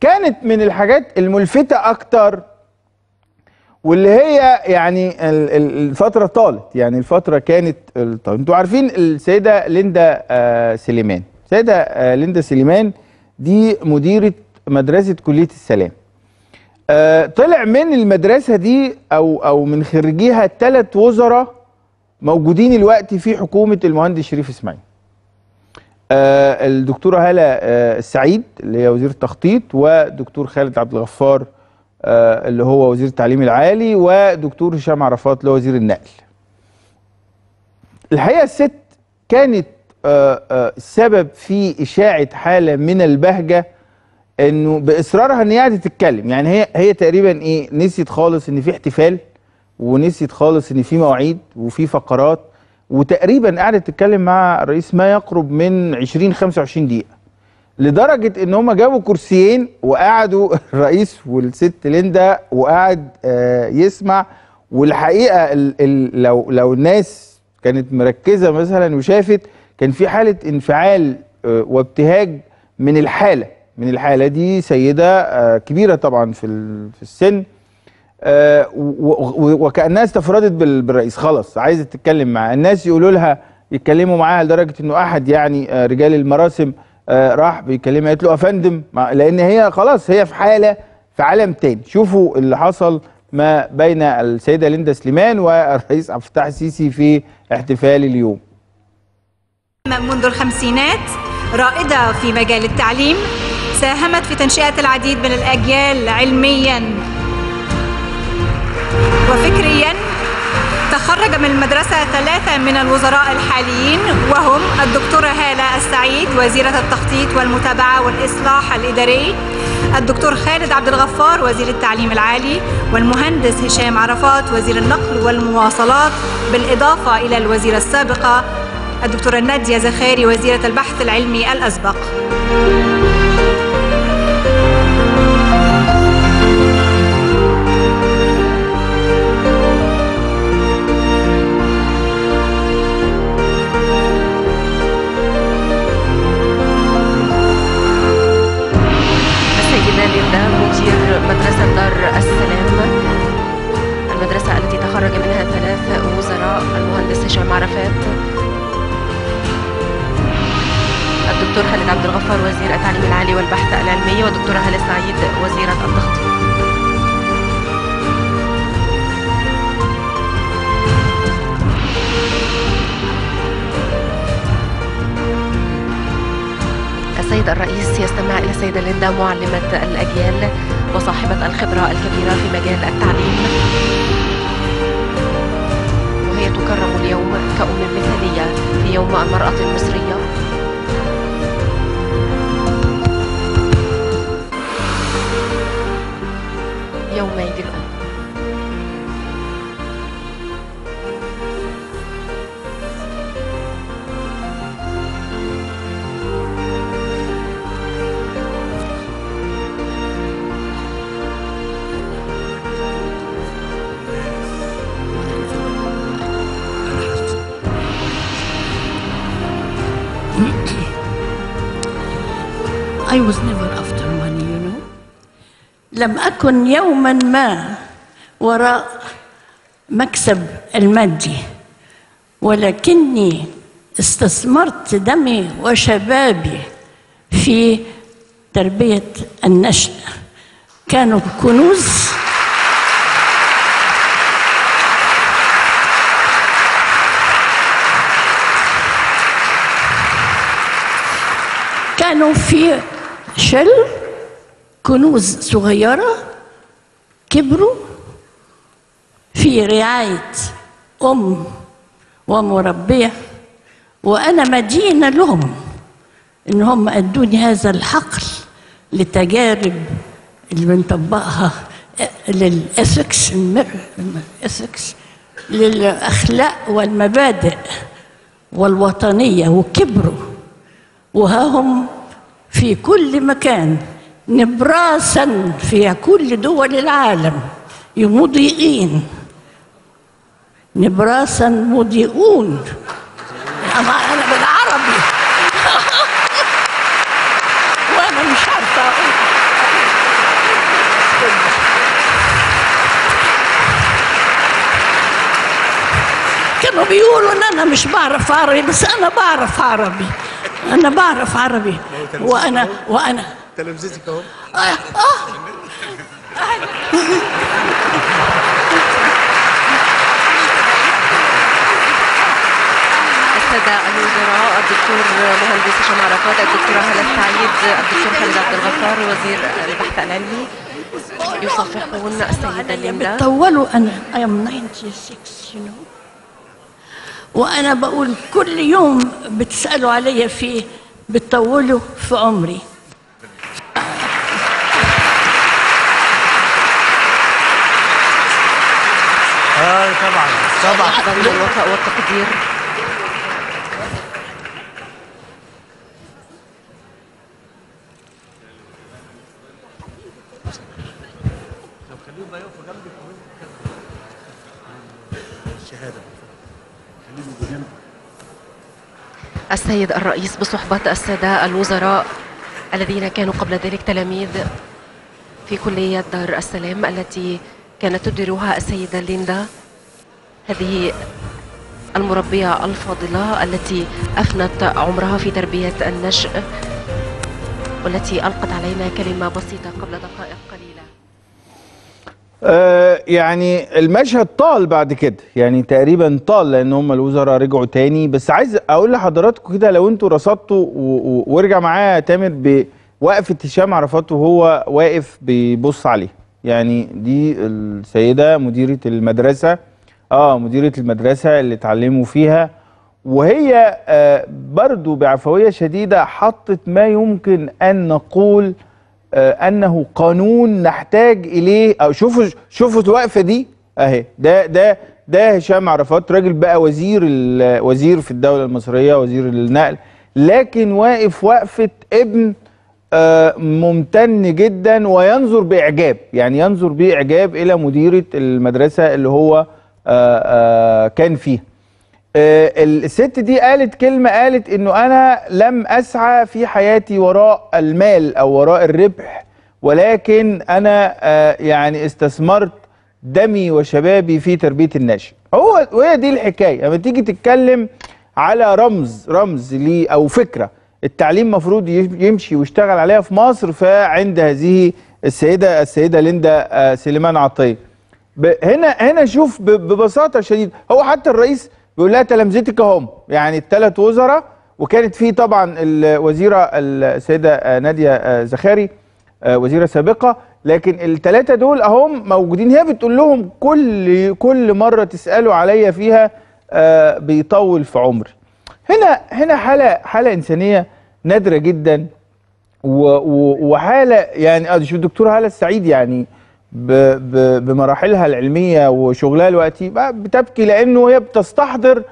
كانت من الحاجات الملفتة أكتر واللي هي يعني ال- ال- الفترة طالت. يعني الفترة كانت أنتوا عارفين السيدة ليندا آه، سليمان. السيدة آه، ليندا سليمان دي مديرة مدرسة كلية السلام. آه، طلع من المدرسة دي أو أو من خريجيها ثلاث وزراء موجودين الوقت في حكومة المهندس شريف إسماعيل. آه، الدكتورة هالة آه، السعيد اللي هي وزير التخطيط ودكتور خالد عبد الغفار آه، اللي هو وزير التعليم العالي ودكتور هشام عرفات اللي هو وزير النقل. الحقيقة الست كانت آه، آه، السبب في إشاعة حالة من البهجة إنه بإصرارها إن هي قاعدة تتكلم. يعني هي هي تقريبا إيه نسيت خالص إن في احتفال ونسيت خالص إن في مواعيد وفي فقرات وتقريبا قاعدة تتكلم مع الرئيس ما يقرب من 20 25 دقيقة. لدرجة إن هم جابوا كرسيين وقعدوا الرئيس والست ليندا وقعد آه يسمع. والحقيقة ال ال لو لو الناس كانت مركزة مثلا وشافت كان في حالة انفعال آه وابتهاج من الحالة. من الحالة دي سيدة آه كبيرة طبعا في في السن. وكأنها استفردت بال- بالرئيس. خلاص عايزة تتكلم معاه. الناس يقولوا لها يتكلموا معاها لدرجة إنه أحد يعني آه، رجال المراسم آه، راح بيكلمها. قالت له أفندم لأن هي خلاص هي في حالة في عالم تاني. شوفوا اللي حصل ما بين السيدة ليندا سليمان والرئيس عبد الفتاح السيسي في احتفال اليوم. منذ الخمسينات رائدة في مجال التعليم ساهمت في تنشئة العديد من الأجيال علميا. وفكريا تخرج من المدرسة ثلاثة من الوزراء الحاليين وهم الدكتورة هالة السعيد وزيرة التخطيط والمتابعة والإصلاح الإداري الدكتور خالد عبد الغفار وزير التعليم العالي والمهندس هشام عرفات وزير النقل والمواصلات بالإضافة إلى الوزيرة السابقة الدكتورة نادية زخاري وزيرة البحث العلمي الأسبق. العالي والبحث العلمي والدكتورة هالة سعيد وزيرة التخطيط السيد الرئيس يستمع إلى السيدة ليندا معلمة الأجيال وصاحبة الخبرة الكبيرة في مجال التعليم. وهي تكرم اليوم كأم مثالية في يوم المرأة المصرية I was never after money, you know. لم أكن يوما ما وراء مكسب المادي ولكني استثمرت دمي وشبابي في تربية النشء كانوا كنوز كانوا في شل كنوز صغيرة كبروا في رعاية أم ومربية وأنا مدينة لهم إن هم أدوني هذا الحقل للتجارب اللي بنطبقها للإثكس الإثكس للأخلاق والمبادئ والوطنية وكبروا وها هم في كل مكان نبراسا في كل دول العالم مضيئين. نبراسا مضيئون. أنا بالعربي. وأنا مش عارفة. أقول كانوا بيقولوا إن أنا مش بعرف عربي بس أنا بعرف عربي. أنا بعرف عربي. وأنا وأنا تلامذتك اهو آه السادة الوزراء الدكتور مهندس هشام عرفات الدكتورة هلا السعيد الدكتور خالد عبد الغفار وزير البحث العلمي. يصافحون السيدة ليندا طولوا أنا I am 96 you know. وأنا بقول كل يوم بتسألوا عليا فيه بتطولوا في عمري. آه طبعا طبعا. الوفاء والتقدير السيد الرئيس بصحبة السادة الوزراء الذين كانوا قبل ذلك تلاميذ في كلية دار السلام التي كانت تديرها السيدة ليندا. هذه المربية الفاضلة التي أفنت عمرها في تربية النشء والتي ألقت علينا كلمة بسيطة قبل دقائق قليلة. آه، يعني المشهد طال بعد كده. يعني تقريبا طال لأن هم الوزراء رجعوا تاني. بس عايز أقول لحضراتكم كده لو أنتوا رصدتوا وارجع معايا تامر بوقفه هشام عرفات وهو واقف بيبص عليه. يعني دي السيدة مديرة المدرسة. آه مديرة المدرسة اللي اتعلموا فيها. وهي آه برضو بعفوية شديدة حطت ما يمكن أن نقول أنه قانون نحتاج إليه. أو شوفوا شوفوا الوقفة دي. أهي ده ده ده هشام عرفات راجل بقى وزير وزير في الدولة المصرية وزير النقل لكن واقف وقفة ابن آه، ممتن جدا وينظر بإعجاب. يعني ينظر بإعجاب إلى مديرة المدرسة اللي هو آه، آه، كان فيها. آه، الست دي قالت كلمة قالت إنه أنا لم أسعى في حياتي وراء المال أو وراء الربح ولكن أنا آه، يعني استثمرت دمي وشبابي في تربية الناشئ. هو وهي دي الحكاية. لما تيجي تتكلم على رمز رمز ليه أو فكرة التعليم مفروض يمشي ويشتغل عليها في مصر فعند هذه السيدة السيدة ليندا آه، سليمان عطية. هنا هنا شوف ب- ببساطة شديدة. هو حتى الرئيس بيقول لها تلامذتك هم. يعني الثلاث وزراء وكانت في طبعا الوزيره السيدة نادية آه، زخاري آه، وزيرة سابقة. لكن الثلاثه دول اهم موجودين. هي بتقول لهم كل كل مرة تسألوا عليا فيها آه، بيطول في عمري هنا هنا حالة حالة إنسانية نادرة جدا وحالة يعني شوف الدكتوره هاله السعيد يعني بمراحلها العلمية وشغلها دلوقتي بقى بتبكي لأنه هي بتستحضر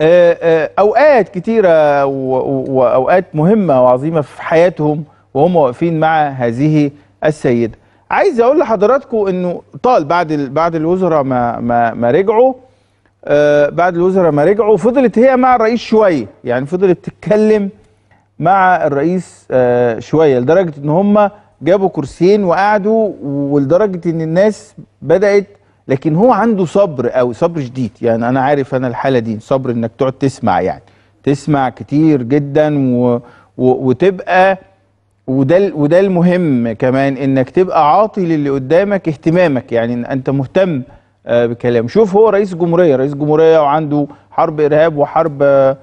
آه، آه، أوقات كتيرة وأوقات مهمة وعظيمة في حياتهم وهم واقفين مع هذه السيدة. عايز أقول لحضراتكم إنه طال بعد بعد الوزراء ما ما ما رجعوا آه، بعد الوزراء ما رجعوا فضلت هي مع الرئيس شوية يعني فضلت تتكلم مع الرئيس شوية لدرجة إن هم جابوا كرسيين وقعدوا ولدرجة إن الناس بدأت لكن هو عنده صبر قوي صبر شديد. يعني أنا عارف أنا الحالة دي صبر إنك تقعد تسمع يعني. تسمع كتير جدا و و وتبقى وده وده المهم كمان إنك تبقى عاطي للي قدامك اهتمامك. يعني إن أنت مهتم آه، بكلامه. شوف هو رئيس جمهورية رئيس جمهورية وعنده حرب إرهاب وحرب آه،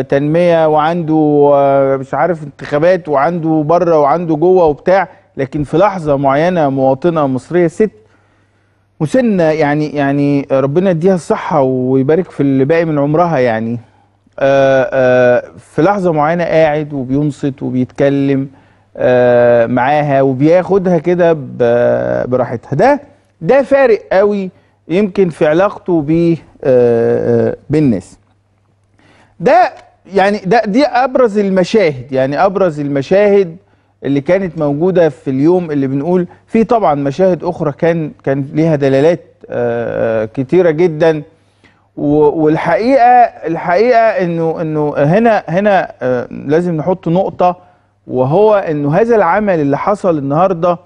تنمية وعنده آه، مش عارف انتخابات وعنده بره وعنده جوه وبتاع لكن في لحظة معينة مواطنة مصرية ست مسنه يعني يعني ربنا يديها الصحة ويبارك في اللي باقي من عمرها يعني. آه، آه، في لحظة معينة قاعد وبينصت وبيتكلم معاها وبياخدها كده براحتها. ده ده فارق قوي يمكن في علاقته بالناس. ده يعني ده دي أبرز المشاهد يعني أبرز المشاهد اللي كانت موجودة في اليوم اللي بنقول في طبعا مشاهد أخرى كان كان ليها دلالات آه، آه، كتيرة جدا. والحقيقة الحقيقة انه إنه هنا هنا آه، لازم نحط نقطة وهو إنه هذا العمل اللي حصل النهارده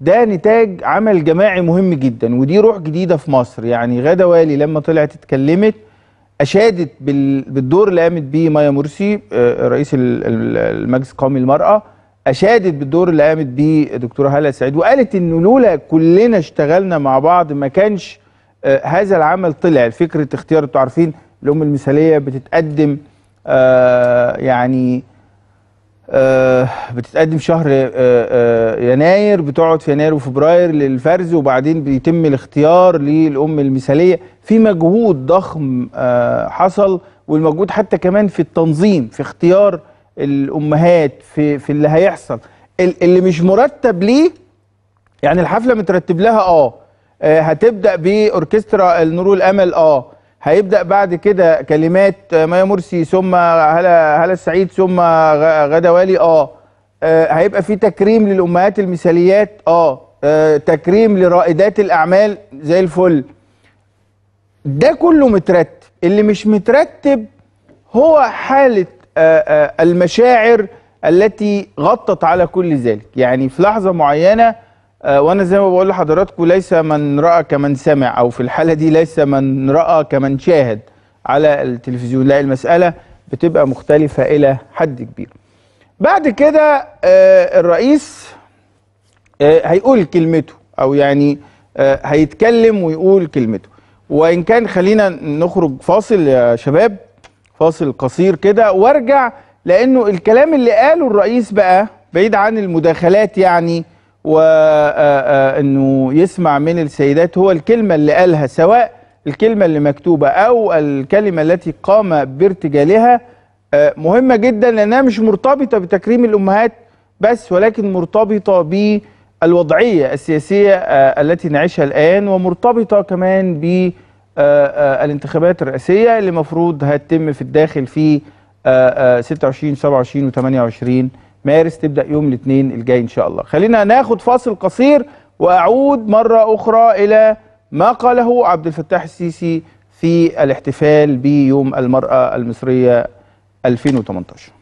ده نتاج عمل جماعي مهم جدا ودي روح جديدة في مصر. يعني غادة والي لما طلعت اتكلمت أشادت بال- بالدور اللي قامت بيه مايا مرسي آه، رئيس ال- ال- المجلس القومي للمرأة. أشادت بالدور اللي قامت بيه دكتوره هاله سعيد وقالت انه لولا كلنا اشتغلنا مع بعض ما كانش آه، هذا العمل طلع. فكرة اختيار أنتوا عارفين الأم المثالية بتتقدم آه، يعني بتتقدم شهر آه، آه، يناير بتقعد في يناير وفبراير للفرز وبعدين بيتم الاختيار للأم المثالية. في مجهود ضخم آه، حصل والمجهود حتى كمان في التنظيم في اختيار الأمهات في في اللي هيحصل. ال- اللي مش مرتب ليه يعني الحفلة مترتب لها آه آه، هتبدأ بأوركسترا النور والأمل آه هيبدأ بعد كده كلمات آه، مايا مرسي ثم هلا هلا السعيد ثم غدا والي آه. آه، هيبقى في تكريم للأمهات المثاليات آه. آه، تكريم لرائدات الأعمال زي الفل. ده كله مترتب. اللي مش مترتب هو حالة آه، المشاعر التي غطت على كل ذلك. يعني في لحظة معينة آه، وأنا زي ما بقول لحضراتكم ليس من رأى كمن سمع أو في الحالة دي ليس من رأى كمن شاهد على التلفزيون. لا المسألة بتبقى مختلفة إلى حد كبير. بعد كده آه، الرئيس آه، هيقول كلمته أو يعني هيتكلم ويقول كلمته. وإن كان خلينا نخرج فاصل يا شباب فاصل قصير كده وأرجع لأنه الكلام اللي قاله الرئيس بقى بعيد عن المداخلات يعني وانه يسمع من السيدات هو الكلمة اللي قالها سواء الكلمة اللي مكتوبة أو الكلمة التي قام بارتجالها آه، مهمة جدا لأنها مش مرتبطة بتكريم الأمهات بس ولكن مرتبطة بالوضعية السياسية آه، التي نعيشها الآن ومرتبطة كمان ب آه، آه، الانتخابات الرئاسية اللي المفروض هتتم في الداخل في آه، آه، 26 27 و28 مارس تبدأ يوم الاثنين الجاي إن شاء الله. خلينا ناخد فاصل قصير وأعود مرة أخرى إلى ما قاله عبد الفتاح السيسي في الاحتفال بيوم المرأة المصرية 2018.